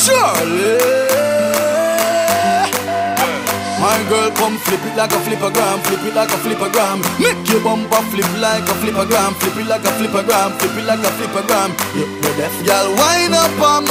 Surely, My girl, come flip it like a flippergram, flip it like a flippergram. Make your bumper flip like a flippergram, flip it like a flippergram, flip it like a flippergram. Yeah, the deaf girl, wind up on my.